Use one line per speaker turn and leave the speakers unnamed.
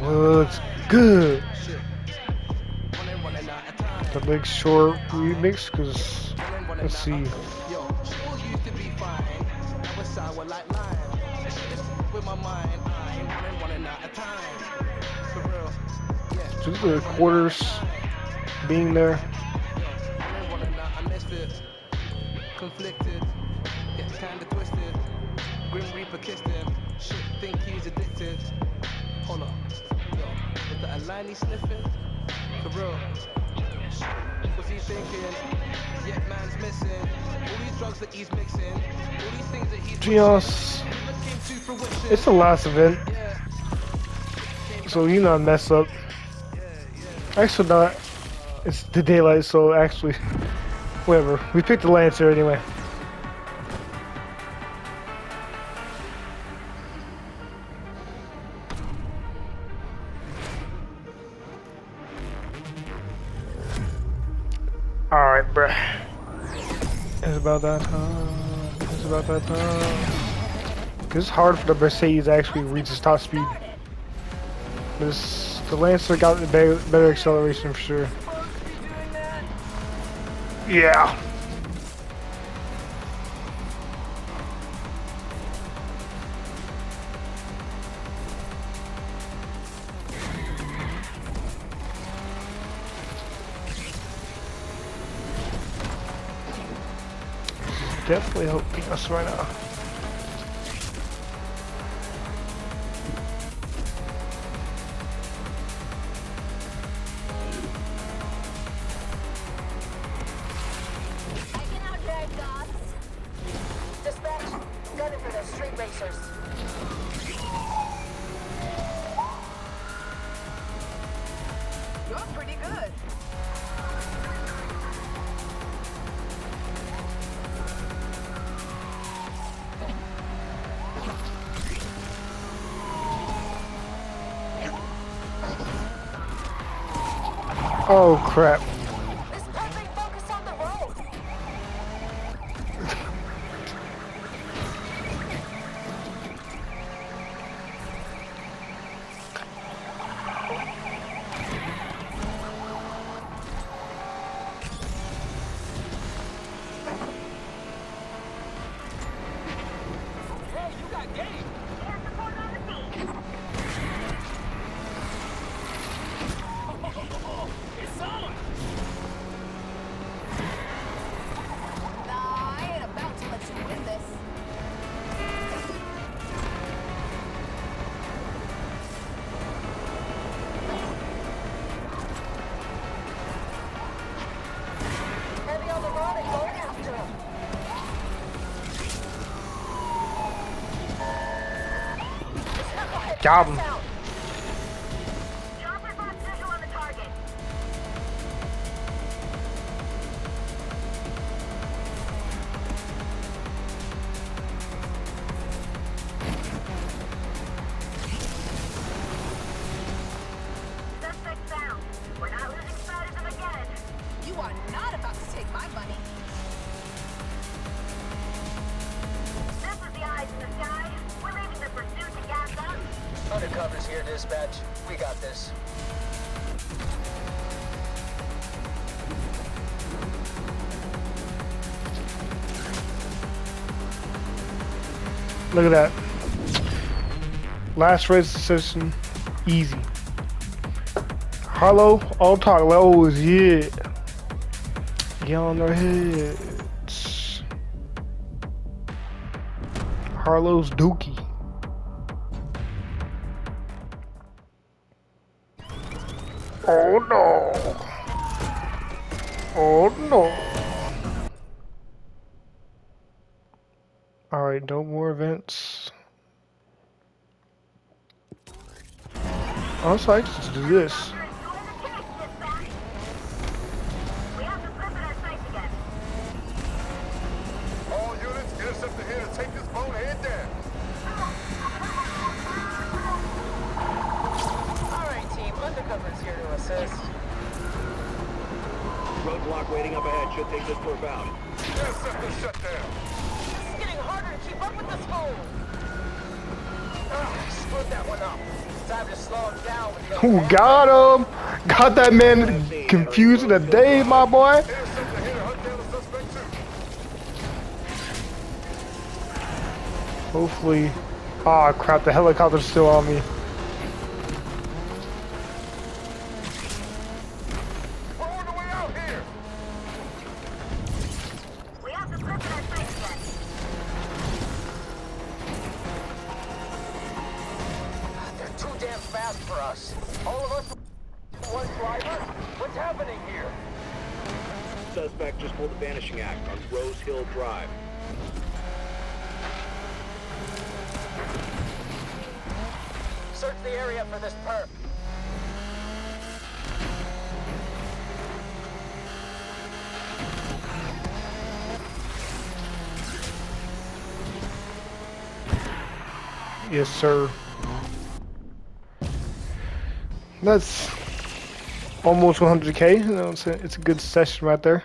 What's good? The Big Short remix, cause let's see. Just the quarters being there. Conflicted, get kinda twisted. Grim Reaper kissed him. Shit, think he's addicted. Hold up, yo, is that a line he's sniffing? For real. What's he thinking? Yet man's missing. All these drugs that he's mixing. All these things that he's Gios. It's the last event. So you not mess up. Actually not. It's the daylight, so actually, whatever. We picked the Lancer anyway. Alright, bruh. It's about that time. It's about that time. It's hard for the Mercedes to actually reach its top speed. This, the Lancer got better acceleration for sure. Yeah. Definitely helping us right now. Oh crap. Got
Undercover's here, dispatch. We got this.
Look at that. Last race session, easy. Harlow, all talk low is yeah. Get on their heads. Harlow's dookie. Oh no. Oh no. Alright, no more events. I'm excited to do this.
Roadblock waiting up ahead. Should take this torp out.
Interceptor shut down. This is getting harder to keep up with this fool. Ah, screwed that one up. Time to slow him down
Who got him? Got that man confused in a day, my boy. Hopefully. Ah, crap, the helicopter's still on me.
Damn fast for us. All of us, one driver. What's happening here?
Suspect just pulled a vanishing act on Rose Hill Drive.
Search the area for this perp.
Yes, sir. That's almost 100k. You a, it's a good session right there.